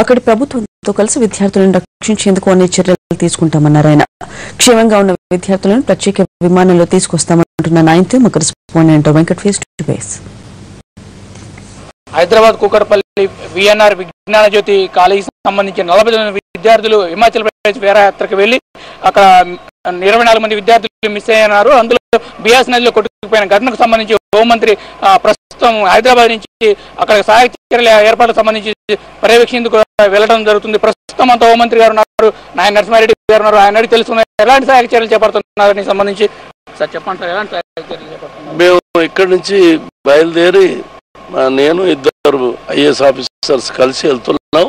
అక్కడి ప్రభుత్వంతో కలిసి విద్యార్థులను రక్షించేందుకు అన్ని చర్యలు తీసుకుంటామన్నారు ఆయన. క్షేమంగా ఉన్న విద్యార్థులను ప్రత్యేక విమానంలో తీసుకొస్తామంటున్న నైన్త్ మా correspondent Venkat face to face Hyderabad Kukatpally VNR Vignana Jyothi కాలేజీకి సంబంధించిన నలభై విద్యార్థులు హిమాచల్ ప్రదేశ్ వీరయాత్రకు వెళ్ళి అక్కడ ఇరవై నాలుగు మంది విద్యార్థులు మిస్ అయ్యారు. అందులో బియాస్ నదిలో కొట్టుకుపోయిన ఘటనకు సంబంధించి హోంమంత్రి ప్రస్తుతం హైదరాబాద్ నుంచి అక్కడ సహాయ చర్యల ఏర్పాట్లకు సంబంధించి పర్యవేక్షించేందుకు వెళ్ళడం జరుగుతుంది. ప్రస్తుతం అంతా హోంమంత్రి గారు ఉన్నారు నాయన నరసింహారెడ్డి గారు ఉన్నారు. ఆయన అడిగి తెలుసుకున్నారు ఎలాంటి సహాయక చర్యలు చేపడుతున్నారని సంబంధించి. సార్ చెప్పండి సార్ ఎలాంటి సహాయక చర్యలు చేపడుతున్నారు? మేము ఇక్కడి నుంచి బయలుదేరి నేను ఇద్దరు ఐఏఎస్ ఆఫీసర్స్ కలిసి వెళ్తున్నాం.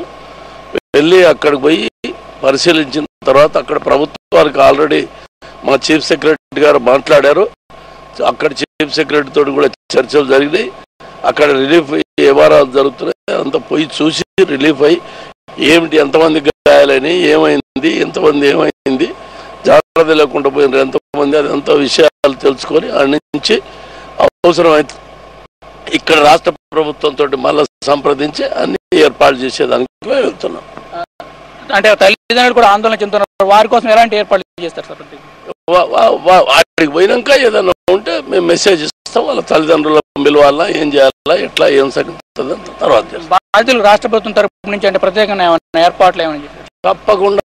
వెళ్ళి అక్కడికి పోయి పరిశీలించిన తర్వాత అక్కడ ప్రభుత్వానికి ఆల్రెడీ మా చీఫ్ సెక్రటరీ గారు మాట్లాడారు. అక్కడ చీఫ్ సెక్రటరీ తోటి కూడా చర్చలు జరిగినాయి. అక్కడ రిలీఫ్ ఏ వారాలు జరుగుతున్నాయి. అంతా పోయి చూసి రిలీఫ్ అయ్యి ఏమిటి ఎంతమంది గాయాలని ఏమైంది ఎంతమంది ఏమైంది జాగ్రత్త లేకుండా పోయినారు ఎంతమంది ఎంత విషయాలు తెలుసుకొని ఆడ నుంచి అవసరమైతే ఇక్కడ రాష్ట్ర ప్రభుత్వంతో మళ్ళీ సంప్రదించి అన్ని ఏర్పాటు చేసేదానికి వెళ్తున్నాం. అంటే తల్లిదండ్రులు కూడా ఆందోళన చెందుతున్నారు. వారి కోసం ఎలాంటి ఏర్పాట్లు చేస్తారు సార్? ప్రత్యేకంగా? వా- వా- వా- అక్కడికి పోయినాక ఏదైనా ఉంటే మేము మెసేజ్ ఇస్తాం వాళ్ళ తల్లిదండ్రుల పిలవాలా ఏం చేయాలా ఎట్లా ఏం సంగతి తర్వాత. బాధితులు రాష్ట్ర ప్రభుత్వం తరపు నుంచి అంటే ప్రత్యేకంగా ఏర్పాట్లు ఏమైనా తప్పకుండా